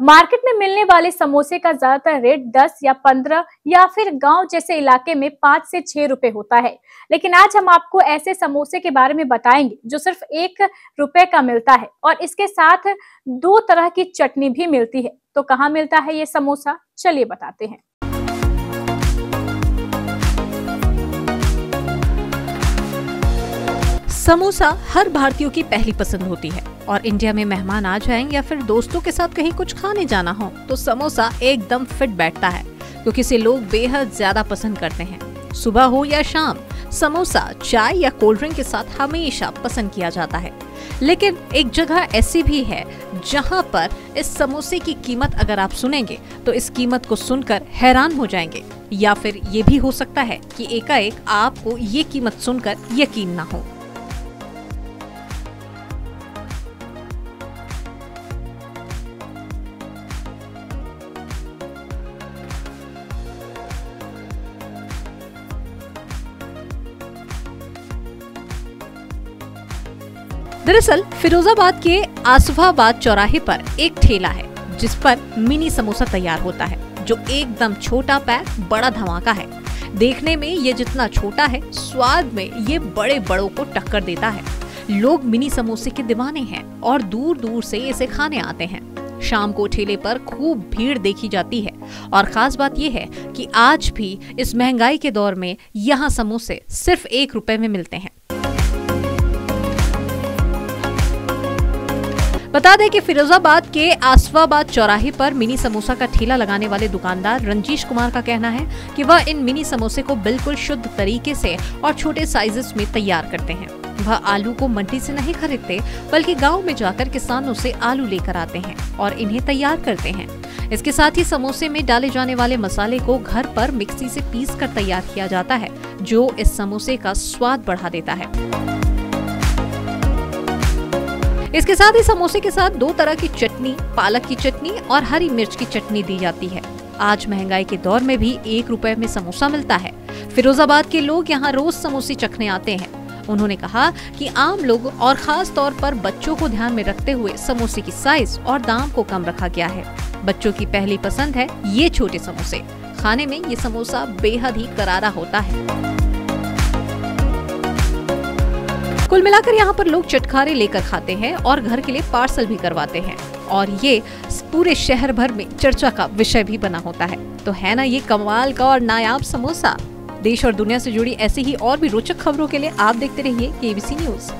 Market में मिलने वाले समोसे का ज़्यादातर रेट 10 या 15 या फिर गाँव जैसे इलाके में 5 से 6 रुपए होता है। लेकिन आज हम आपको ऐसे समोसे के बारे में बताएँगे जो सिर्फ़ एक रुपए का मिलता है और इसके साथ दो तरह की चटनी भी मिलती है। तो कहाँ मिलता है ये समोसा? चलिए बताते हैं। समोसा हर भारतीयों की पहली पसंद होती है। और इंडिया में मेहमान आ जाएँ या फिर दोस्तों के साथ कहीं कुछ खाने जाना हो तो समोसा एकदम फिट बैठता है, क्योंकि इसे लोग बेहद ज़्यादा पसंद करते हैं। सुबह हो या शाम, समोसा, चाय या कोल्ड ड्रिंक के साथ हमेशा पसंद किया जाता है। लेकिन एक जगह ऐसी भी है, जहाँ पर इस समोसे की कीमत अगर आप सुनेंगे तो इस कीमत को सुनकर हैरान हो जाएँगे। या फिर ये भी हो सकता है कि एकाएक आपको ये कीमत सुनकर यकीन ना हो। दरअसल, फिरोजाबाद के आसफाबाद चौराहे पर एक ठेला है, जिस पर मिनी समोसा तैयार होता है, जो एकदम छोटा पैक बड़ा धमाका है। देखने में ये जितना छोटा है, स्वाद में ये बड़े बड़ों को टक्कर देता है। लोग मिनी समोसे के दीवाने हैं और दूर दूर से इसे खाने आते हैं। शाम को ठेले पर खूब भीड़ देखी जाती है और खास बात यह है कि आज भी इस महँगाई के दौर में यहाँ समोसे सिर्फ़ एक रुपए में मिलते हैं। बता दें कि फिरोजाबाद के आसवाबाद चौराहे पर मिनी समोसा का ठेला लगाने वाले दुकानदार रंजीश कुमार का कहना है कि वह इन मिनी समोसे को बिल्कुल शुद्ध तरीके से और छोटे साइजेस में तैयार करते हैं। वह आलू को मंडी से नहीं खरीदते, बल्कि गाँव में जाकर किसानों से आलू लेकर आते हैं और इन्हें तैयार करते हैं। इसके साथ ही समोसे में डाले जाने वाले मसाले को घर पर मिक्सी से पीस कर तैयार किया जाता है, जो इस समोसे का स्वाद बढ़ा देता है। इसके साथ ही समोसे के साथ दो तरह की चटनी, पालक की चटनी और हरी मिर्च की चटनी दी जाती है। आज महँगाई के दौर में भी एक रुपए में समोसा मिलता है। फिरोजाबाद के लोग यहाँ रोज समोसे चखने आते हैं। उन्होंने कहा कि आम लोग और खास तौर पर बच्चों को ध्यान में रखते हुए समोसे की साइज़ और दाम को कम रखा गया है। बच्चों की पहली पसंद है ये छोटे समोसे। खाने में ये समोसा बेहद ही करारा होता है। कुल मिलाकर यहाँ पर लोग चटकारे लेकर खाते हैं और घर के लिए पार्सल भी करवाते हैं। और ये पूरे शहर भर में चर्चा का विषय भी बना होता है। तो है ना ये कमाल का और नायाब समोसा? देश और दुनिया से जुड़ी ऐसी ही और भी रोचक खबरों के लिए आप देखते रहिए केबीसी न्यूज़